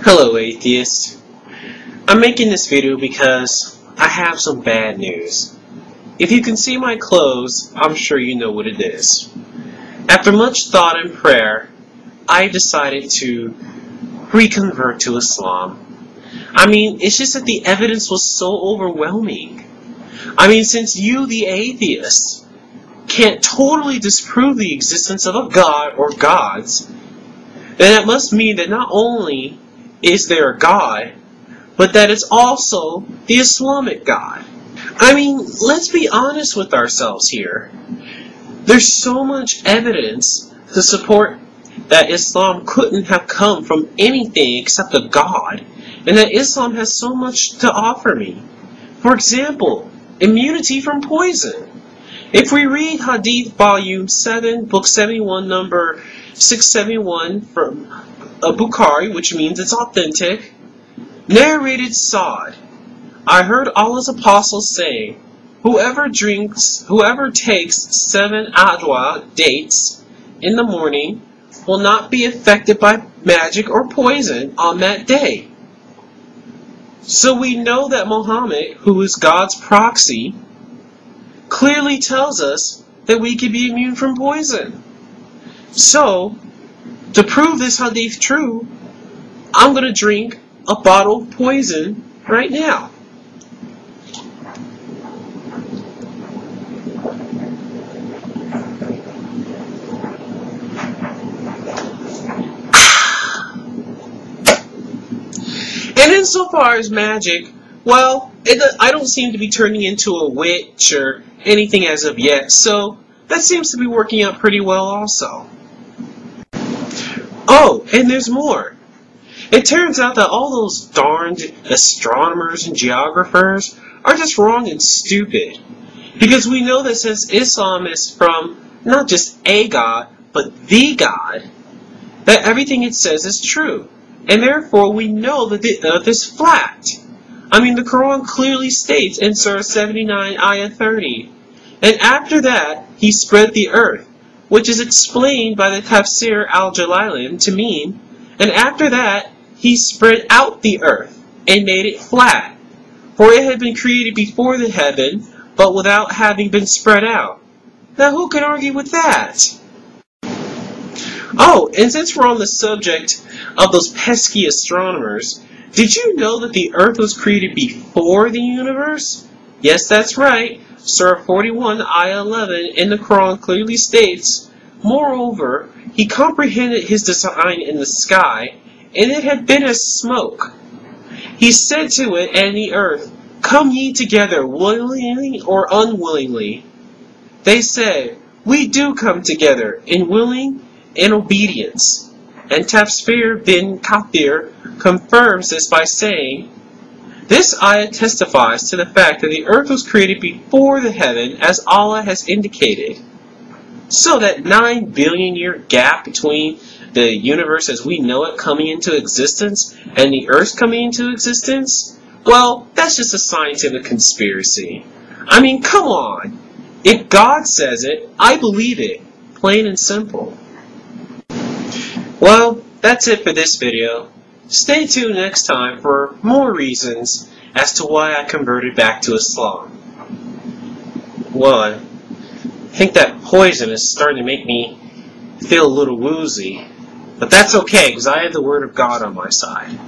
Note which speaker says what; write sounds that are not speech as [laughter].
Speaker 1: Hello atheists. I'm making this video because I have some bad news. If you can see my clothes, I'm sure you know what it is. After much thought and prayer, I decided to reconvert to Islam. I mean, it's just that the evidence was so overwhelming. I mean, since you, the atheist, can't totally disprove the existence of a god or gods, then it must mean that not only is there a God, but that it's also the Islamic God. I mean, let's be honest with ourselves here. There's so much evidence to support that Islam couldn't have come from anything except a God, and that Islam has so much to offer me. For example, immunity from poison. If we read Hadith Volume 7, Book 71, number 671 from a Bukhari, which means it's authentic, narrated Sa'd. I heard Allah's apostles say, Whoever drinks, whoever takes seven Ajwa dates in the morning will not be affected by magic or poison on that day. So we know that Muhammad, who is God's proxy, clearly tells us that we can be immune from poison. So, to prove this hadith true, I'm going to drink a bottle of poison right now. [sighs] And insofar as magic, well, it, I don't seem to be turning into a witch or anything as of yet, so that seems to be working out pretty well also. Oh, and there's more. It turns out that all those darned astronomers and geographers are just wrong and stupid. Because we know that since Islam is from not just a God, but the God, that everything it says is true. And therefore we know that the earth is flat. I mean, the Quran clearly states in Surah 79, Ayah 30, And after that, he spread the earth, which is explained by the Tafsir al-Jalalain to mean, and after that, he spread out the earth and made it flat. For it had been created before the heaven, but without having been spread out. Now who can argue with that? Oh, and since we're on the subject of those pesky astronomers, did you know that the earth was created before the universe? Yes, that's right. Surah 41, Ayah 11 in the Quran clearly states, Moreover, he comprehended his design in the sky, and it had been as smoke. He said to it and the earth, Come ye together, willingly or unwillingly. They said, We do come together, in willing and obedience. And Tafsir bin Kathir confirms this by saying, this ayah testifies to the fact that the earth was created before the heaven as Allah has indicated. So that 9 billion year gap between the universe as we know it coming into existence and the earth coming into existence, well, that's just a scientific conspiracy. I mean, come on. If God says it, I believe it. Plain and simple. Well, that's it for this video. Stay tuned next time for more reasons as to why I converted back to Islam. Well, I think that poison is starting to make me feel a little woozy. But that's okay, because I have the Word of God on my side.